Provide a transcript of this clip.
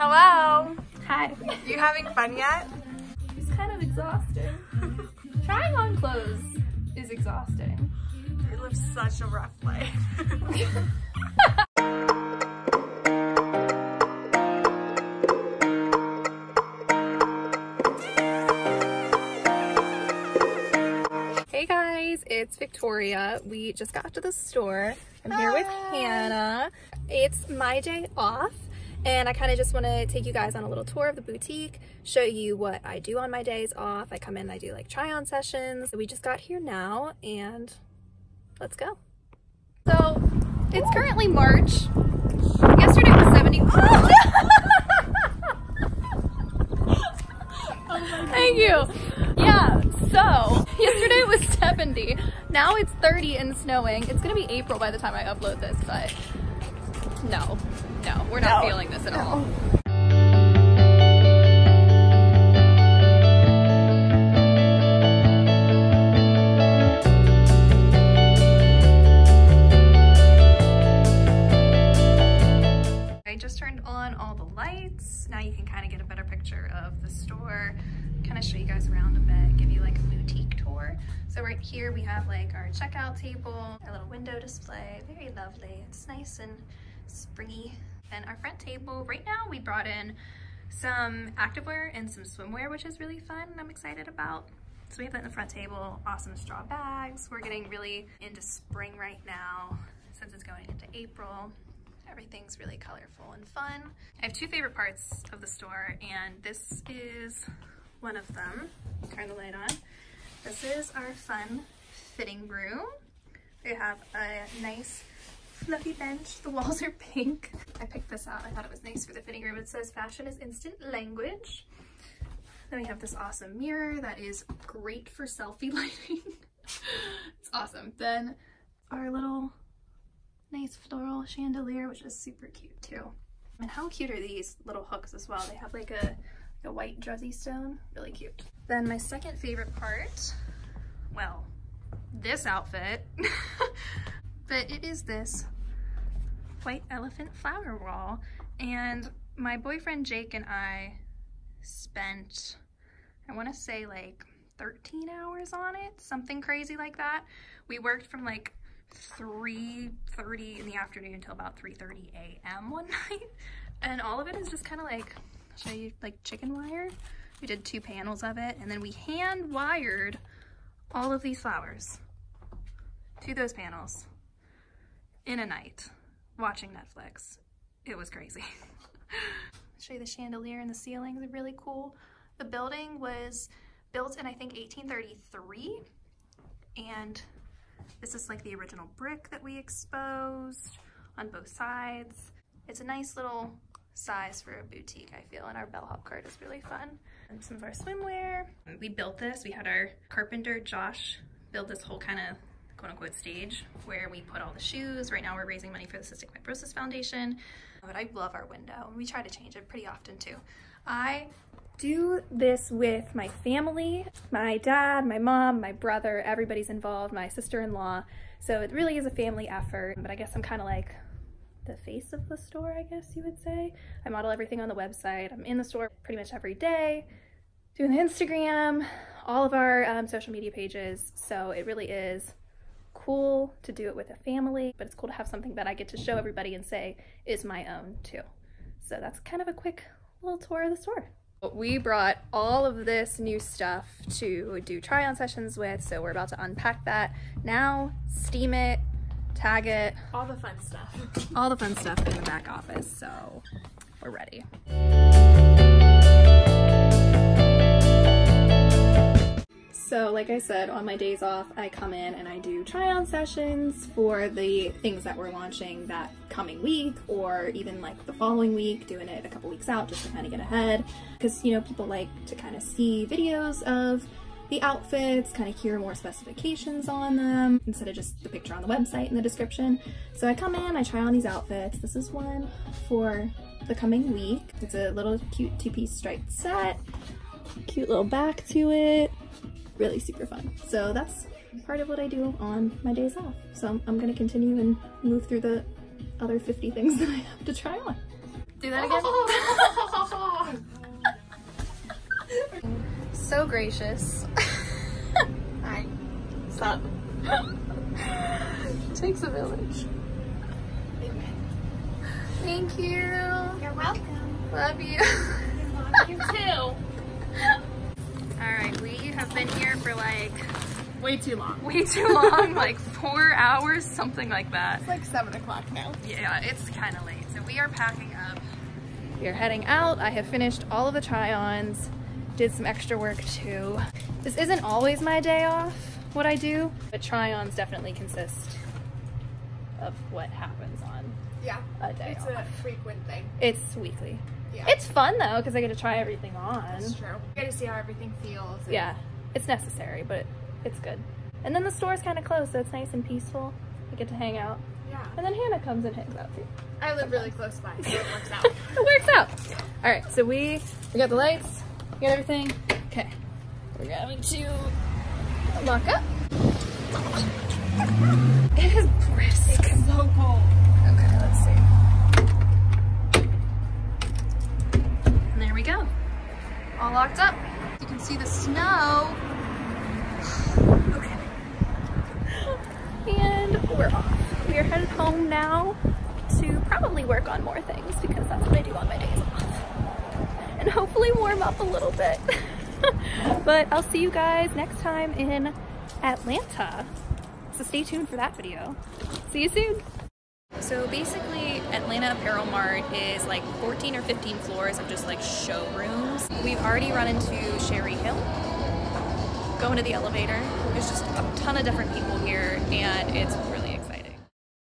Hello. Hi. You having fun yet? It's kind of exhausting. Trying on clothes is exhausting. You live such a rough life. Hey guys, it's Victoria. We just got to the store. I'm here with Hannah. It's my day off and I kind of just want to take you guys on a little tour of the boutique, show you what I do on my days off. I come in, I do like try on sessions. We just got here now and let's go. So it's currently March. Yesterday was 70. Thank you. Yeah, so yesterday was 70. Now it's 30 and snowing. It's gonna be April by the time I upload this, but no, no, we're not No. feeling this at all. I just turned on all the lights. Now you can kind of get a better picture of the store, kind of show you guys around a bit, give you like a boutique tour. So right here we have like our checkout table, our little window display, very lovely. It's nice and springy. And our front table, right now we brought in some activewear and some swimwear, which is really fun and I'm excited about. So we have that in the front table, awesome straw bags. We're getting really into spring right now since it's going into April. Everything's really colorful and fun. I have two favorite parts of the store and this is one of them. Turn the light on. This is our fun fitting room. We have a nice fluffy bench. The walls are pink. I picked this out. I thought it was nice for the fitting room. It says fashion is instant language. Then we have this awesome mirror that is great for selfie lighting. it's awesome. Then our little nice floral chandelier, which is super cute too. And how cute are these little hooks as well? They have like a, a white dressy stone, really cute. Then my second favorite part, well, this outfit, but it is this Wight Elephant flower wall. And my boyfriend Jake and I spent, I wanna say like 13 hours on it, something crazy like that. We worked from like 3.30 in the afternoon until about 3.30 a.m. one night. And all of it is just kind of like, show you like chicken wire. We did two panels of it and then we hand wired all of these flowers to those panels in a night watching Netflix. It was crazy. show you the chandelier and the ceilings are really cool. The building was built in I think 1833 and this is like the original brick that we exposed on both sides. It's a nice little size for a boutique, I feel, and our bellhop cart is really fun. And some of our swimwear. We built this, we had our carpenter, Josh, build this whole kind of quote unquote stage where we put all the shoes. Right now we're raising money for the Cystic Fibrosis Foundation. But I love our window. And we try to change it pretty often too. I do this with my family, my dad, my mom, my brother, everybody's involved, my sister-in-law. So it really is a family effort, but I guess I'm kind of like the face of the store, I guess you would say. I model everything on the website. I'm in the store pretty much every day, doing the Instagram, all of our um, social media pages. So it really is cool to do it with a family, but it's cool to have something that I get to show everybody and say is my own too. So that's kind of a quick little tour of the store. We brought all of this new stuff to do try on sessions with, so we're about to unpack that now, steam it, tag it, All the fun stuff. all the fun stuff in the back office, so we're ready. So like I said, on my days off, I come in and I do try on sessions for the things that we're launching that coming week or even like the following week, doing it a couple weeks out just to kind of get ahead. Because, you know, people like to kind of see videos of the outfits, kind of hear more specifications on them instead of just the picture on the website in the description. So I come in, I try on these outfits. This is one for the coming week. It's a little cute two-piece striped set, cute little back to it, really super fun. So that's part of what I do on my days off. So I'm, I'm gonna continue and move through the other 50 things that I have to try on. Do that again. so gracious. Hi. Stop. takes a village. Thank you. You're welcome. Love you. Love you too. Alright, we have been here for like Way too long. way too long, like four hours, something like that. It's like 7 o'clock now. Yeah, it's kind of late. So we are packing up. We are heading out. I have finished all of the try-ons, did some extra work too. This isn't always my day off, what I do, but try-ons definitely consist of what happens on Yeah. a day It's off. a frequent thing. It's weekly. Yeah. It's fun though, because I get to try everything on. It's true. You get to see how everything feels. Yeah, it's necessary, but it's good. And then the store's kind of close, so it's nice and peaceful. We get to hang out. Yeah. And then Hannah comes and hangs out too. I live really close by, so it works out. it works out. All right, so we we got the lights, we got everything. Okay, we're going to lock up. It is brisk. It's so cold. Okay, let's see. And there we go. All locked up. You can see the snow. okay. And we're off. We are headed home now to probably work on more things because that's what I do on my days off. And hopefully warm up a little bit. but I'll see you guys next time in Atlanta. So stay tuned for that video. See you soon. So basically, Atlanta Apparel Mart is like 14 or 15 floors of just like showrooms. We've already run into Sherri Hill. Going to the elevator. There's just a ton of different people here, and it's really